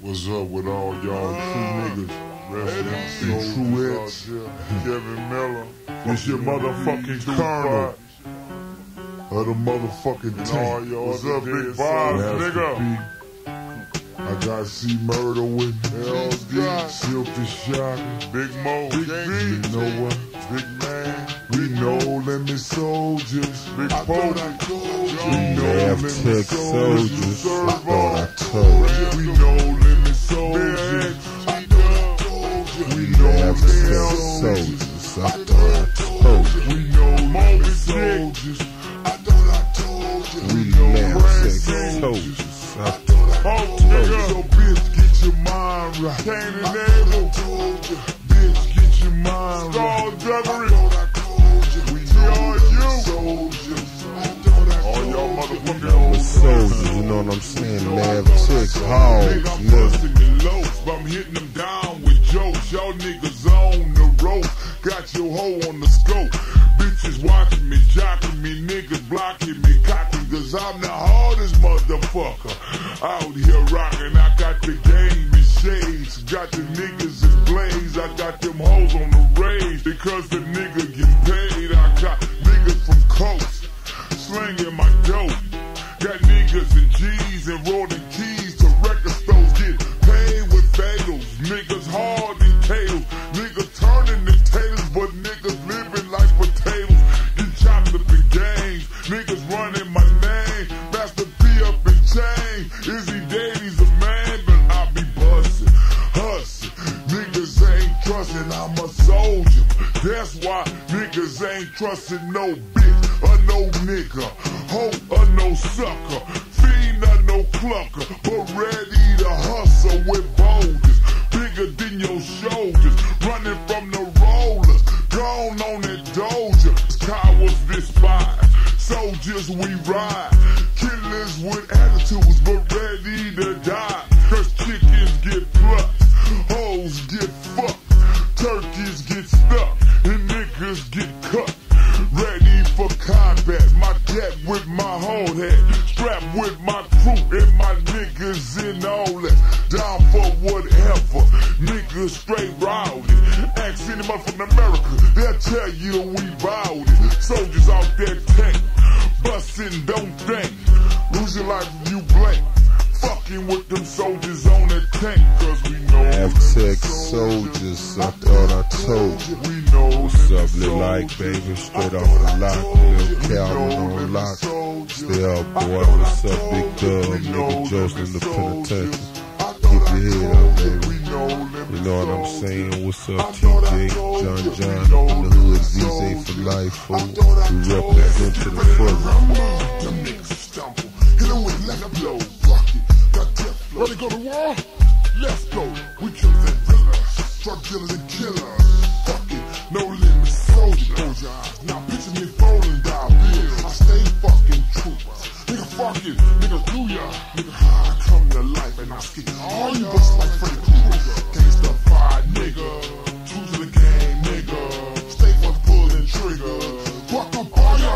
What's up with all y'all true niggas? Rest in peace, Truettes, Kevin Miller. This your motherfucking colonel of the motherfucking tank. What's up, big boss, nigga? I got C Murder with me. LD, Silky Shocker, Big Mo, Big B. You know what? Big Man. We No limit soldiers. Big Pope. We No limit Tech soldiers. Know Have soldiers. soldiers. I thought I told you. We No limit soldiers. I thought I told you. We know have soldiers. soldiers. I thought I Oh, nigga. So bitch, get your mind right. Can't enable. Bitch, get your mind right. Skullduggery. We are you. All y'all motherfucking was soldiers. You know what I'm saying? Nav chicks, hogs, That's why niggas ain't trusting no bitch or no nigga. Hoe or no sucker. Fiend or no clucker. But ready to hustle with boulders. Bigger than your shoulders. Running from the rollers. Gone on that doja. Cowards despise. Soldiers we ride. Killers with attitudes Niggas straight rowdy. Ask any motherfucker in America. They'll tell you we it. Soldiers out there tank. Bustin' don't think. Lose your life if you blink. Fucking with them soldiers on the tank. Cause we know Have limit Tech soldiers. I thought I told you. We know What's up, Lil Ike, soldiers. baby? Straight off the lock. Lil Calvin on lock. Stay up, boy. What's up, Big Dub? Nigga Joseph in the penitentiary. Keep your head up, baby. You know what I'm saying? What's up, TJ? John John up in the hood, VZ for life, fool. We represent to the fullest. Them niggas stumble. Hit 'em with left blow. Fuck it. Got death flow. Ready to go to war? Let's go. We killers and killers. Drug dealers and killers. Fuck it. No limit soldier. Close your eyes. Now picture me folding down bills. I stay fucking true. Nigga, fuck it. Nigga, do ya. Nigga,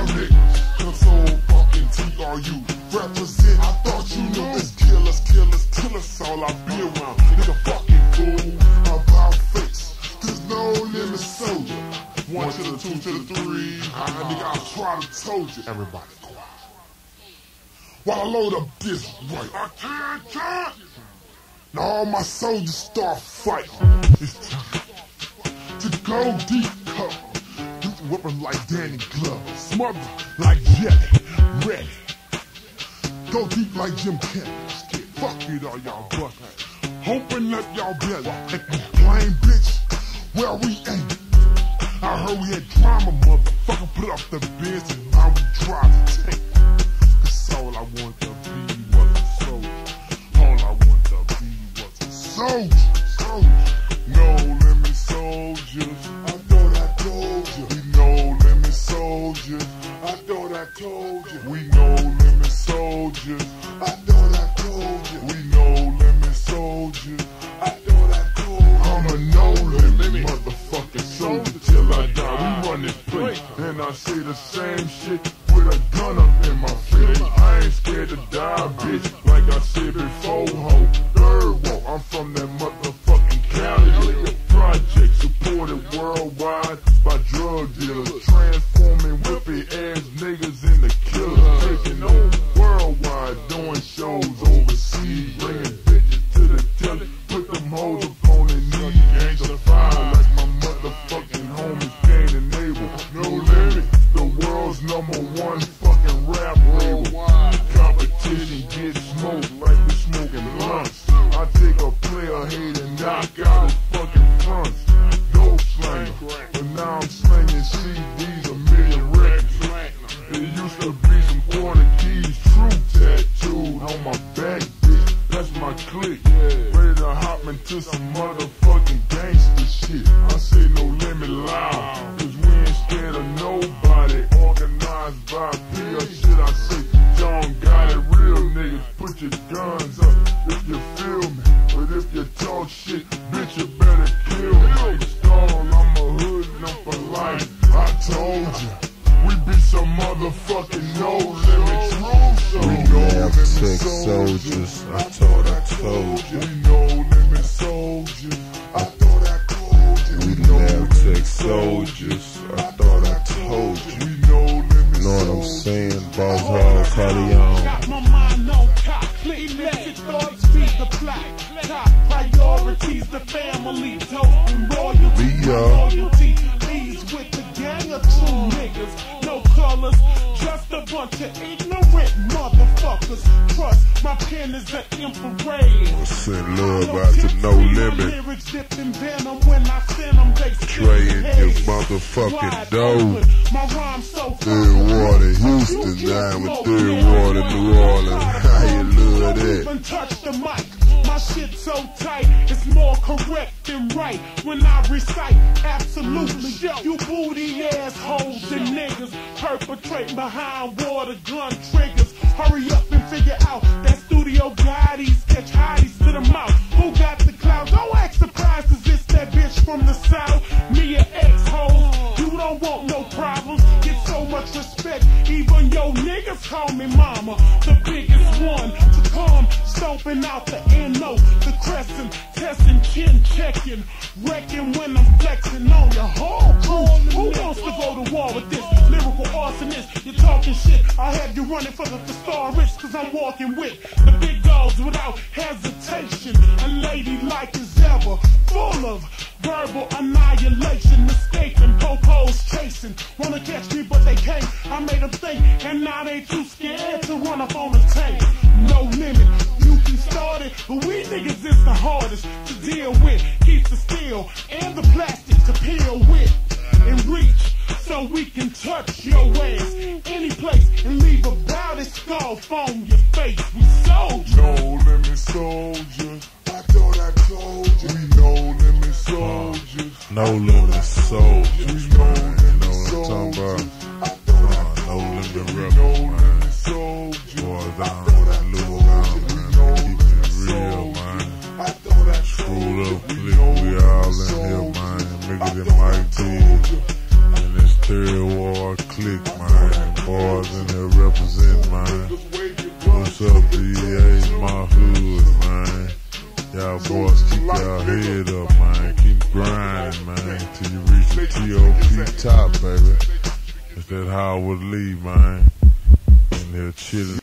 y'all niggas. Fucking TRU. Represent, I thought you knew. It's killers, killers, killers. All I be around. Nigga, fucking fool. About face. There's no limit soldier. One to the two to the three. Ah, nigga, I try to told you. Everybody quiet. While I load up this right. I can't can't. Now all my soldiers start fighting. It's time to go deep the weapon like Danny Glover. Smother like Jetty. Ready. Go deep like Jim Kennedy. Fuck it all y'all buckets. Open up y'all belly. Plain bitch, where we ain't. I heard we had drama, motherfucker. Put up the biz and now we drive the tank. Cause all I want to be was a soldier. All I want to be was a. Soldier. told you. We No limit soldiers. I know that I told you. We No limit soldiers. I know that I told you. I'm a no limit motherfucking soldier till I die. We run it straight, and I say the same shit with a gun up in my face. I ain't scared to die, bitch. Like I said before, ho. Third Ward, I'm from that motherfucking county. Project supported worldwide by drug dealers. million CDs, a million racks. It used to be some corner keys, true tattooed on my back, bitch. That's my clique. Ready to hop into some motherfucking gangster shit. I say no limit loud, cause we ain't scared of nobody. Organized by We know tech soldiers. I thought I told you. Is infrared. Send love out to No Limit. Lyrics dipping venom when I send them, they Trey in your motherfucking dough. open. My rhyme so Third Ward, Houston, down with Third Ward, New Orleans. How you love that? even touch the mic. My shit so tight, it's more correct than right. When I recite, absolutely. You booty assholes and niggas perpetrate behind water gun triggers. Hurry up and figure out that studio guides catch hotties to the mouth. Who got the clout? Don't act surprised, cause it's that bitch from the south. Me and ex-hoes. You don't want no problems. Get so much respect. Even your niggas call me mama. The biggest one to come. Stomping out the NO. The crescent. Testing, chin checking. Running for the thesaurus. Cause I'm walking with the big dogs without hesitation. A lady like as ever. Full of verbal annihilation. Escaping, popos your ass any place and leave about it scarf on your face. We soldiers. No limit soldiers. I thought I told you. We no limit soldiers. No limit soldiers, We no. Limit what I'm talking soldiers. about? Thought I Uh, no limit you. No limit soldiers. Boys Keep y'all head up, man. Keep grinding, man, till you reach the TOP top, baby. It's that Howard Lee, man. And they're chilling.